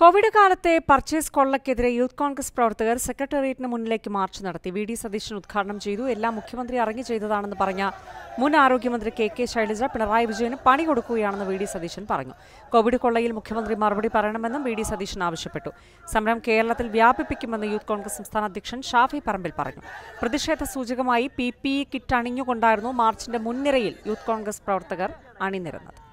Covid കാലത്തെ purchase കൊള്ളക്കെതിരെ youth Congress പ്രവർത്തകർ സെക്രട്ടേറിയറ്റിന് മുന്നിലേക്ക് മാർച്ച് നടത്തി. വി. ഡി. സതീശൻ ഉദ്ഘാടനം ചെയ്തു. എല്ലാം മുഖ്യമന്ത്രി അറിഞ്ഞു ചെയ്തതാണെന്ന് പറഞ്ഞ മുൻ ആരോഗ്യമന്ത്രി കെ. കെ. ശൈലജ പിണറായി വിജയന് പണി കൊടുക്കുകയാണെന്ന് വി. ഡി. സതീശൻ പറഞ്ഞു. കോവിഡ് കൊള്ളയിൽ മുഖ്യമന്ത്രി മറുപടി പറയണമെന്നും വി. ഡി. സതീശൻ ആവശ്യപ്പെട്ടു. സമരം കേരളത്തിൽ വ്യാപിപ്പിക്കുമെന്ന് യൂത്ത് കോൺഗ്രസ് സംസ്ഥാന അധ്യക്ഷൻ ഷാഫി പറമ്പിൽ പറഞ്ഞു. പ്രതിഷേധ സൂചകമായി പി. പി. ഇ കിറ്റ് അണിഞ്ഞുകൊണ്ടായിരുന്നു മാർച്ചിന്റെ മുൻനിരയിൽ യൂത്ത് കോൺഗ്രസ് പ്രവർത്തകർ അണിനിരന്നത്.